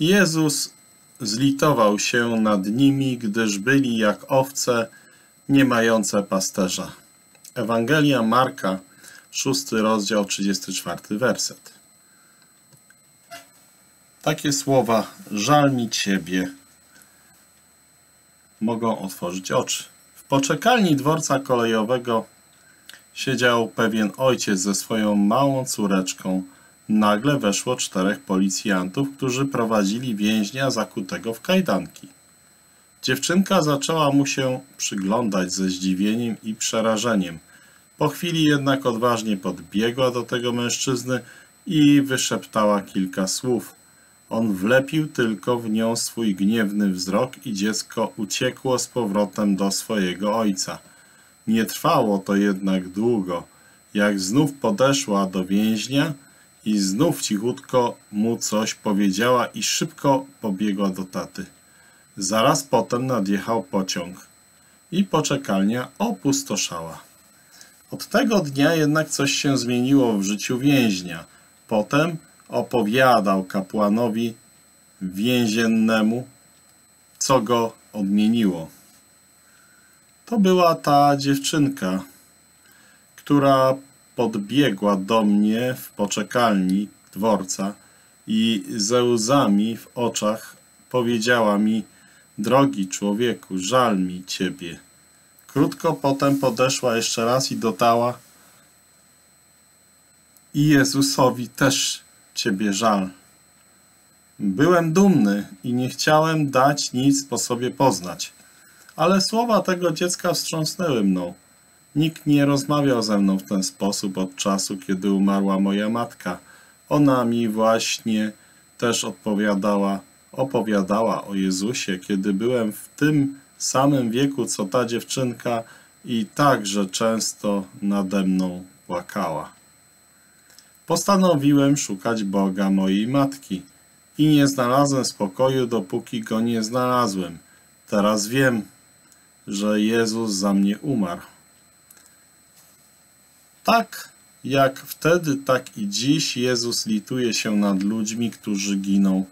Jezus zlitował się nad nimi, gdyż byli jak owce nie mające pasterza. Ewangelia Marka, szósty rozdział, 34 werset. Takie słowa, żal mi Ciebie, mogą otworzyć oczy. W poczekalni dworca kolejowego siedział pewien ojciec ze swoją małą córeczką. Nagle weszło czterech policjantów, którzy prowadzili więźnia zakutego w kajdanki. Dziewczynka zaczęła mu się przyglądać ze zdziwieniem i przerażeniem. Po chwili jednak odważnie podbiegła do tego mężczyzny i wyszeptała kilka słów. On wlepił tylko w nią swój gniewny wzrok i dziecko uciekło z powrotem do swojego ojca. Nie trwało to jednak długo. Jak znów podeszła do więźnia i znów cichutko mu coś powiedziała i szybko pobiegła do taty. Zaraz potem nadjechał pociąg i poczekalnia opustoszała. Od tego dnia jednak coś się zmieniło w życiu więźnia. Potem opowiadał kapłanowi więziennemu, co go odmieniło. To była ta dziewczynka, która podbiegła do mnie w poczekalni dworca i ze łzami w oczach powiedziała mi Drogi człowieku, żal mi ciebie. Krótko potem podeszła jeszcze raz i dodała I Jezusowi też ciebie żal. Byłem dumny i nie chciałem dać nic po sobie poznać. Ale słowa tego dziecka wstrząsnęły mną. Nikt nie rozmawiał ze mną w ten sposób od czasu, kiedy umarła moja matka. Ona mi właśnie też odpowiadała, opowiadała o Jezusie, kiedy byłem w tym samym wieku, co ta dziewczynka i także często nade mną płakała. Postanowiłem szukać Boga mojej matki i nie znalazłem spokoju, dopóki go nie znalazłem. Teraz wiem, że Jezus za mnie umarł. Tak jak wtedy, tak i dziś Jezus lituje się nad ludźmi, którzy giną.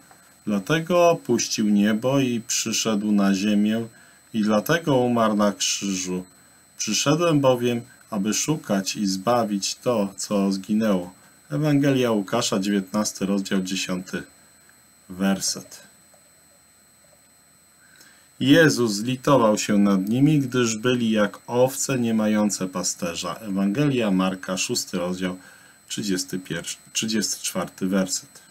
Dlatego opuścił niebo i przyszedł na ziemię i dlatego umarł na krzyżu. Przyszedłem bowiem, aby szukać i zbawić to, co zginęło. Ewangelia Łukasza, 19 rozdział, 10 werset. Jezus zlitował się nad nimi, gdyż byli jak owce nie mające pasterza. Ewangelia Marka, 6 rozdział, 31, 34 werset.